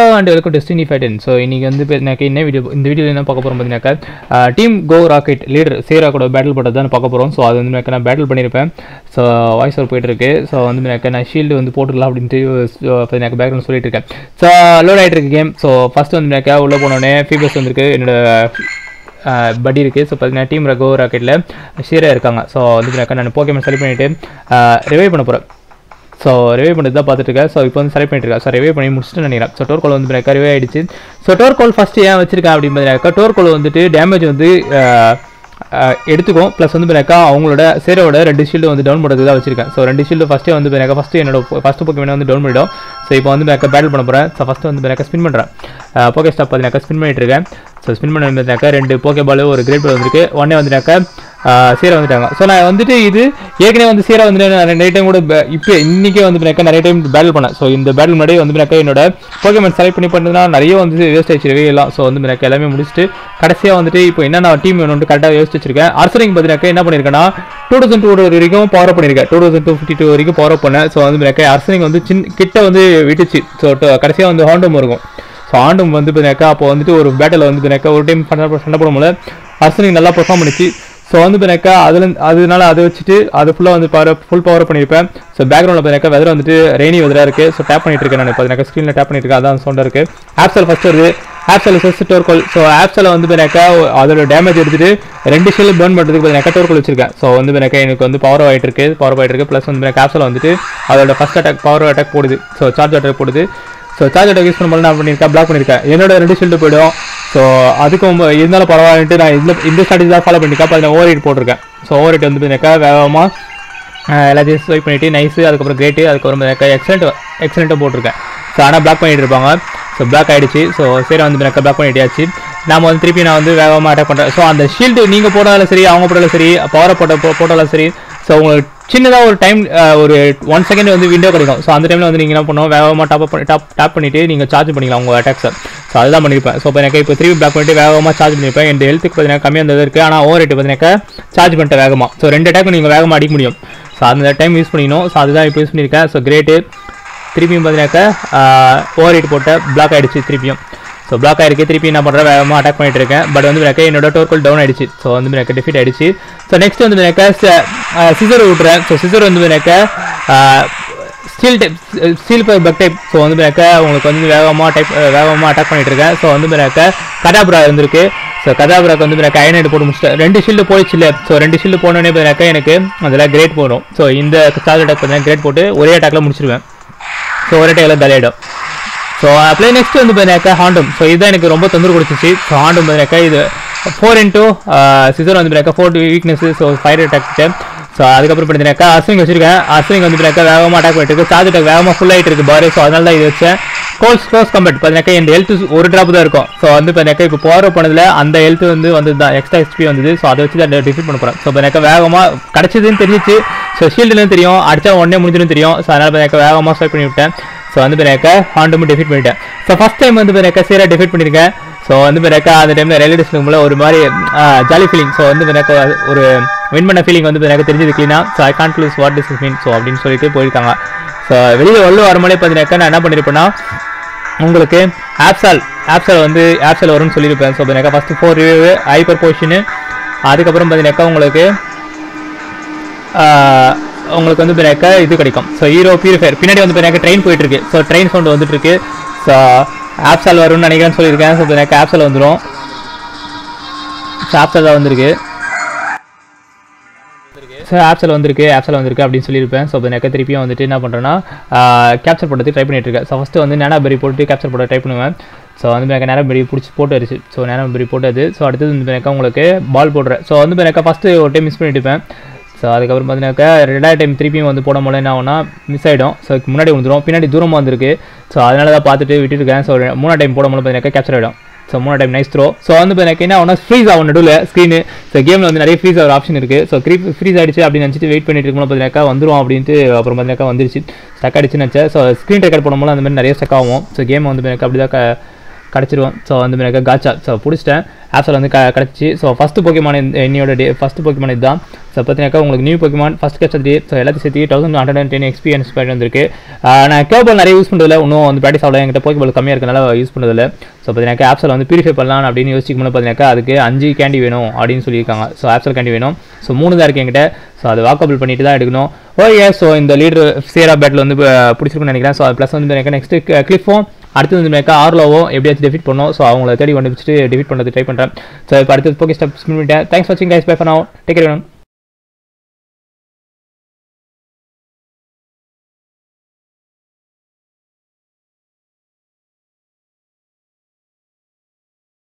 And welcome Destiny ஃபைட்டன் so இன்றைக்கி வந்து இப்போ எனக்கு என்ன வீடியோ இந்த வீடியோ என்ன பார்க்க போகிறோம் பார்த்தீங்கன்னாக்கா டீம் கோ ராக்கெட் லீடர் சேரா கூட பேட்டில் போட்டது தான் பார்க்க போகிறோம் ஸோ அது வந்து எனக்கு நான் பேட்டில் பண்ணியிருப்பேன் ஸோ வாய்ஸ் ஓவர் போயிட்டுருக்கு ஸோ வந்து எனக்கு நான் ஷீல்டு வந்து போட்டுக்கலாம் அப்படின்ட்டு எனக்கு பேக்ரவுண்ட் சொல்லிட்டு இருக்கேன். ஸோ லோட் ஆகிட்டு இருக்கு கேம் ஸோ ஃபஸ்ட்டு வந்து எனக்கு உள்ளே போனோடனே ஃபீபர்ஸ் வந்திருக்கு. என்னோட படி இருக்குது ஸோ பார்த்தீங்கன்னா டீம் ரகோ ராக்கெட்டில் ஷீரா இருக்காங்க. ஸோ வந்து நான் போக்கேமன் செலக்ட் பண்ணிவிட்டு ரிவைவ் பண்ண போகிறேன் ஸோ ரிவைவ் பண்ணிட்டு தான் பார்த்துட்டு ஸோ இப்போ வந்து செலக்ட் பண்ணிட்டு இருக்கேன் ஸோ ரிவைவ் பண்ணி முடிச்சுட்டு நினைக்கிறேன். ஸோ டோர் கோல் வந்து எனக்கு ரிவைவ் ஆயிடுச்சு. ஸோ டோர் கோல் ஃபஸ்ட்டு ஏன் வச்சிருக்கேன் அப்படின்னு டோர் கோல் வந்துட்டு டேமேஜ் வந்து எடுத்துக்கும். ப்ளஸ் வந்து பார்த்தாக்கா அவங்களோட சேரோட ரெண்டு ஷீல்டு வந்து டவுன் பண்ணுறது தான் வச்சிருக்கேன். ஸோ ரெண்டு ஷீல்டு ஃபஸ்ட்டே வந்து பார்த்தாக்கா ஃபஸ்ட்டு என்னோட ஃபஸ்ட்டு பக்கம் வந்து டவுன் பண்ணிடும் ஸோ இப்போ வந்து பேக்க பேட்டில் பண்ண போகிறேன் ஸோ ஃபஸ்ட்டு வந்து பின்னாக்கா ஸ்பின் பண்ணுறேன் போக்கே ஸ்டாப் பார்த்தீங்கன்னாக்கா ஸ்பின் பண்ணிட்டு இருக்கேன் ஸோ ஸ்பின் பண்ண பார்த்தீங்கன்னாக்கா ரெண்டு போக்கே பால் ஒரு கிரேட் பால் வந்திருக்கு. உடனே வந்துட்டாக்கா சீரா வந்துட்டாங்க. ஸோ நான் வந்துட்டு இது ஏற்கனவே வந்து சீரா வந்து நான் நிறைய டைம் கூட பே- இப்போ இன்றைக்கே வந்து பின்னாக்கா நிறைய டைம் பேட்டில் பண்ணேன். ஸோ இந்த பேட்டில் முன்னாடி வந்து பின்னாக்கா என்னோட போக்கேமன் செலக்ட் பண்ணி பண்ணதுனா நிறைய வந்து வேஸ்ட் ஆயிடுச்சு எல்லாம் ஸோ வந்து பின்னாக்கா எல்லாமே முடிச்சுட்டு கடைசியாக வந்துட்டு இப்போ என்னென்ன டீம் வேணும்னு கரெக்டாக யோசிச்சு வச்சிருக்கேன் அர்சனிங் பார்த்தீங்கன்னாக்கா என்ன பண்ணியிருக்கேன்னா டூ தௌசண்ட் டூ வரைக்கும் பவர் பண்ணியிருக்கேன். Two thousand two fifty two வரைக்கும் பவர் பண்ணேன். ஸோ வந்து எனக்கு அர்சனிங் வந்து சின்ன கிட்ட வந்து விட்டுச்சு. ஸோ கடைசியாக வந்து ஹாண்டும் இருக்கும். ஸோ ஆண்டும் வந்து பின்னாக்கா அப்போ வந்துட்டு ஒரு பேட்டில் வந்து பின்னாக்கா ஒரு டைம் சண்டை சண்டை போடும்போது அர்சனிங் நல்லா பெர்ஃபார்ம் பண்ணிச்சு. ஸோ வந்து பின்னாக்கா அதில் அதனால அதை வச்சுட்டு அது ஃபுல்லாக வந்து பவர் ஃபுல் பவர் பண்ணியிருப்பேன் ஸோ பேக்ரவுண்டில் பின்னாக்கா வெதர் வந்துட்டு ரெய்னி வெதராக இருக்குது ஸோ டேப் பண்ணிட்டு இருக்கேன் நான். இப்போ ஸ்க்ரீனில் டேப் பண்ணிட்டு இருக்கேன். அதான் சவுண்டாக இருக்குது ஆப்சல் ஃபஸ்ட் வருது. ஆப்ஸில் செஸ் டோர்கோல் ஸோ ஆப்ஸில் வந்து பின்னாக்கா அதோட டேமேஜ் எடுத்துட்டு ரெண்டு ஷெல் பேர்ன் பண்ணுறதுக்கு பின்னாக்கா டோர்கோல் வச்சிருக்கேன். ஸோ வந்து பின்னாக்கா எனக்கு வந்து பவர் ஆகிட்டு இருக்கு. பவர் ஆகிட்டு இருக்கு. ப்ளஸ் வந்து பின்னாக்கா வந்துட்டு அதோட ஃபஸ்ட் அட்டாக் பவர் அட்டாக் போடுது. ஸோ சார்ஜ் அட்டாக் போடுது. ஸோ சார்ஜர் அட்டாக் யூஸ் பண்ணும்போது நான் பண்ணியிருக்கேன் பிளாக் பண்ணியிருக்கேன். என்னோட ரெண்டு ஷீல்டு போயிடும். ஸோ அதுக்கும் ரொம்ப- இருந்தாலும் பரவாயில்லைன்ட்டு நான் இந்த இந்த ஸ்ட்ராட்டஜி தான் ஃபாலோ பண்ணியிருக்கேன். அப்போ நான் ஓவர் ஹீட் போட்டிருக்கேன். ஸோ ஓவர் ஹீட் வந்து பார்த்தீங்கன்னாக்கா வேகமாக எல்லாத்தையும் ஸ்வைப் பண்ணிவிட்டு நைஸு அதுக்கப்புறம் கிரேட்டு அதுக்கப்புறம் எக்ஸலண்ட் எக்ஸலண்ட்டாக போட்டிருக்கேன். ஸோ ஆனால் பிளாக் பண்ணிட்டு இருப்பாங்க. ஸோ பிளாக் ஆகிடுச்சு ஸோ சரி வந்து எனக்கு பிளாக் பண்ணிட்டியாச்சு நாம வந்து திருப்பி நான் வந்து வேகமாக அட்டாக் பண்ணுறேன் ஸோ அந்த ஷீல்டு நீங்கள் போட்டாலும் சரி அவங்க போட்டாலும் சரி பவரை போட்ட போ- போட்டாலும் சரி. ஸோ உங்களுக்கு சின்னதாக ஒரு டைம் ஒரு ஒன் செகண்ட் வந்து விண்டோ கிடைக்கும். ஸோ அந்த டைமில் வந்து நீங்கள் என்ன பண்ணுவோம்? வேகமாக டாப் பண்ணி டாப் டாப் பண்ணிவிட்டு நீங்கள் சார்ஜ் பண்ணிக்கலாம் உங்கள் அட்டாக்ஸை ஸோ அதுதான் பண்ணியிருப்பேன் ஸோ இப்போ எனக்கு இப்போ திருப்பி பிளாக் பண்ணிட்டு வேகமாக சார்ஜ் பண்ணியிருப்பேன் என் ஹெல்த்துக்கு பார்த்தீங்கன்னா கம்மியாக இருந்தது இருக்குது ஆனால் ஓவர் ரேட்டு பார்த்தீங்கன்னா சார்ஜ் பண்ணிட்டேன் வேகமாக ஸோ ரெண்டு அட்டாக் நீங்கள் வேகமாக அடிக்க முடியும். ஸோ அந்த டைம் யூஸ் பண்ணிக்கணும். ஸோ அதுதான் இப்போ யூஸ் பண்ணியிருக்கேன் ஸோ கிரேட்டு திருப்பியும் பார்த்தீங்கன்னாக்கா ஓவர் ரேட் போட்ட பிளாக் ஆகிடுச்சு திருப்பியும். ஸோ பிளாக் ஆயிருக்கு திருப்பி என்ன பண்ணுறேன் வேகமாக அட்டாக் பண்ணிட்டு இருக்கேன் பட் வந்து எனக்கு என்னோட டோர்கல் டவுன் ஆயிடுச்சு. ஸோ வந்து எனக்கு டிஃபிட் ஆயிடுச்சு. ஸோ நெக்ஸ்ட் வந்து எனக்கு சிசர் விட்றேன் ஸோ சிசர் வந்து எனக்கு steel type steel pipe bug type so வந்து எனக்கு உங்களுக்கு வந்து வேகமாக டைப் வேகமாக அட்டாக் பண்ணிட்டு இருக்கேன் ஸோ வந்து எனக்கு கதாபுரா இருந்திருக்கு. ஸோ கதாபுராக்கு வந்து எனக்கு அயனைடு போட்டு முடிச்சிட்டேன். ரெண்டு ஷீல்டு போயிடுச்சு இல்லை ஸோ ரெண்டு ஷீல்டு போனோடனே பார்த்தீங்கன்னாக்கா எனக்கு அதில் கிரேட் போடும். ஸோ இந்த சார்ஜ் அட்டாக் பார்த்தீங்கன்னா கிரேட் போட்டு ஒரே அட்டாக்ல முடிச்சிருவேன். ஸோ ஒரே அட்டாக்ல தலையிடும் ஸோ அப்ளை நெக்ஸ்ட் வந்து பார்த்தீங்கன்னாக்கா ஹாண்டும் ஸோ இதுதான் எனக்கு ரொம்ப தொந்தரவு கொடுத்துச்சு. ஸோ ஹாண்டும் பார்த்தீங்கன்னாக்கா இது ஃபோர் இன்ட்டு சிசர் வந்து பார்த்தீங்கன்னா four weakness so fire attack so அதுக்கப்புறம் பார்த்தீங்கன்னாக்கா அஸ்விங் வச்சிருக்கேன். அஸ்விங் வந்து பார்த்தீங்கன்னா வேகமாக அட்டாக் பண்ணிட்டு இருக்கு. சார்ஜ் அட்டாக் வேகமாக ஃபுல் ஆகிட்டு இருக்கு பாரு. ஸோ அதனால தான் இது வச்சேன். கோல்ஸ் க்ளோஸ் கம்பெட் பார்த்தீங்கன்னா என் ஹெல்த் ஒரு ட்ராப் தான் இருக்கும். ஸோ வந்து பார்த்தீங்கன்னா இப்போ போகிற போனதில் அந்த ஹெல்த் வந்து வந்து தான் எக்ஸ்ட்ரா எக்ஸ்பி வந்தது. ஸோ அதை வச்சு தான் டிஃபிட் பண்ண போகிறேன் ஸோ பார்த்தீங்கன்னா வேகமாக கிடச்சதுன்னு தெரிஞ்சிச்சு. ஸோ ஷீல்டுன்னு தெரியும். அடித்தா உடனே முடிஞ்சிடும் தெரியும். ஸோ அதனால் பார்த்தீங்கன்னா வேகமாக ஸ்வைப் பண்ணி விட்டேன் ஸோ வந்து பிறக்க ஹாண்டும் டிஃபீட் பண்ணிட்டேன். ஸோ ஃபஸ்ட் டைம் வந்து பிறக்க சீராக டிஃபீட் பண்ணியிருக்கேன் ஸோ வந்து பிறக்க அந்த டைமில் ரயில்வே ஸ்டேஷனுக்குள்ள ஒரு மாதிரி ஜாலி ஃபீலிங் ஸோ வந்து பிறக்க ஒரு வின் பண்ண ஃபீலிங் வந்து பிறக்க தெரிஞ்சது க்ளீனாக so I can't lose what is mean so அப்படின்னு சொல்லிட்டு போயிருக்காங்க. ஸோ வெளியில் உள்ள வரமலே பார்த்தீங்கன்னாக்கா நான் என்ன பண்ணியிருப்பேன்னா உங்களுக்கு ஆப்சால் ஆப்சால் வந்து ஆப்சால் வரும்னு சொல்லியிருப்பேன். ஸோ பார்த்தீங்கன்னா first four review hyper portion அதுக்கப்புறம் பார்த்தீங்கன்னாக்கா உங்களுக்கு உங்களுக்கு வந்து பின்னாக்க இது கிடைக்கும். ஸோ ஹீரோ பியூரிஃபயர் பின்னாடி வந்து பின்னாக்க ட்ரெயின் போயிட்டு இருக்கு ஸோ ட்ரெயின் சவுண்ட் வந்துட்டு இருக்கு ஸோ ஆப்சால் வரும்னு நினைக்கிறேன்னு சொல்லியிருக்கேன். ஸோ பின்னாக்க ஆப்சால் வந்துடும் ஸோ ஆப்சால் தான் வந்திருக்கு. ஸோ ஆப்ஸில் வந்திருக்கு ஆப்ஸில் வந்திருக்கு அப்படின்னு சொல்லியிருப்பேன். ஸோ இப்போ திருப்பியும் வந்துட்டு என்ன பண்ணுறேன்னா கேப்சர் பண்ணுறதுக்கு ட்ரை பண்ணிட்டு இருக்கேன் ஸோ ஃபஸ்ட்டு வந்து நேனாபெரி போட்டு கேப்சர் போட ட்ரை பண்ணுவேன். ஸோ வந்து எனக்கு நேரம் பெரிய பிடிச்சி போட்டுருச்சு ஸோ நேரம் பெரிய போட்டது. ஸோ அடுத்தது வந்து எனக்கு உங்களுக்கு பால் போடுறேன். ஸோ வந்து எனக்கு ஃபஸ்ட்டு ஒரு டைம் மிஸ் பண்ணிட்டுப்பேன். ஸோ அதுக்கப்புறம் பார்த்தீங்கன்னாக்கா ரெண்டாயிரம் டைம் திருப்பியும் வந்து போட முடியல என்ன ஆகும்னா மிஸ் ஆகிடும் ஸோ முன்னாடி வந்துடும் பின்னாடி தூரமாக வந்திருக்கு. ஸோ அதனால தான் பார்த்துட்டு விட்டுருக்கேன் ஸோ மூணாவது டைம் போட முடியல பார்த்தீங்கன்னா கேப்சர் ஆகிடும் ஸோ மூணு டைம் நைஸ் த்ரோ ஸோ வந்து எனக்கு என்ன ஆகும்னா ஃப்ரீஸ் ஆகும் நடுவில் ஸ்க்ரீனு ஸோ கேமில் வந்து நிறைய ஃப்ரீஸ் ஆகிற ஆப்ஷன் இருக்குது ஸோ க்ரீ ஃப்ரீஸ் ஆகிடுச்சு அப்படின்னு நினச்சிட்டு வெயிட் பண்ணிட்டு இருக்கும்போது பார்த்தீங்கன்னாக்கா வந்துடும் அப்படின்ட்டு அப்புறம் பார்த்தீங்கன்னாக்கா வந்துருச்சு. ஸ்டக் ஆகிடுச்சுன்னு நினச்சேன். ஸோ ஸ்க்ரீன் ரெக்கார்ட் பண்ணும்போது அந்த மாதிரி நிறைய ஸ்டக் ஆகும். ஸோ கேம் வந்து எனக்கு அப்படி தான் கிடச்சிருவோம் ஸோ வந்து எனக்கு காச்சா ஸோ பிடிச்சிட்டேன். ஆப்ஸில் வந்து க கிடச்சி ஸோ ஃபஸ்ட்டு போக்கியமான என்னையோட டே ஃபஸ்ட்டு போக்கியமான இதுதான். ஸோ பார்த்தீங்கன்னாக்கா உங்களுக்கு நியூ பொக்கிமான் ஃபஸ்ட் கிடச்சது ஸோ எல்லாத்தையும் சேர்த்து thousand hundred and ten experience point வந்திருக்கு. நான் கேபிள் நிறைய யூஸ் பண்ணுறதில்ல இன்னும் வந்து ப்ராக்டிஸ் ஆகல என்கிட்ட போக்கியபால் கம்மியாக இருக்கனால யூஸ் பண்ணுறதில்ல ஸோ பார்த்தீங்கன்னா ஆப்ஸில் வந்து பியூரிஃபை பண்ணலாம் அப்படின்னு யோசிக்கும் போது பார்த்தீங்கன்னா அதுக்கு அஞ்சு கேண்டி வேணும் அப்படின்னு சொல்லியிருக்காங்க. ஸோ ஆப்ஸில் கேண்டி வேணும். ஸோ மூணு தான் இருக்குது என்கிட்ட. ஸோ அது வாக்கபிள் பண்ணிட்டு தான் எடுக்கணும். Oh, ஓகே ஸோ இந்த லீடர் சேரா பேட்டில் வந்து அஹ், பிடிச்சிருக்குன்னு நினைக்கிறேன். ஸோ ப்ளஸ் வந்து நெக்ஸ்ட் கிளிஃபும் அடுத்து வந்து மேக்கா ஆர்லோவோ எப்படியாச்சும் டெஃபிட் பண்ணோம் ஸோ அவங்கள தேடி கண்டுபிடிச்சிட்டு டிஃபிட் பண்ணுறது ட்ரை பண்ணுறேன் ஸோ இப்போ அடுத்து போக்கே ஸ்டெப் பண்ணிட்டேன். தேங்க்ஸ் வாட்சிங் கைஸ் பை பண்ணோம் டேக் கேர் வேணும்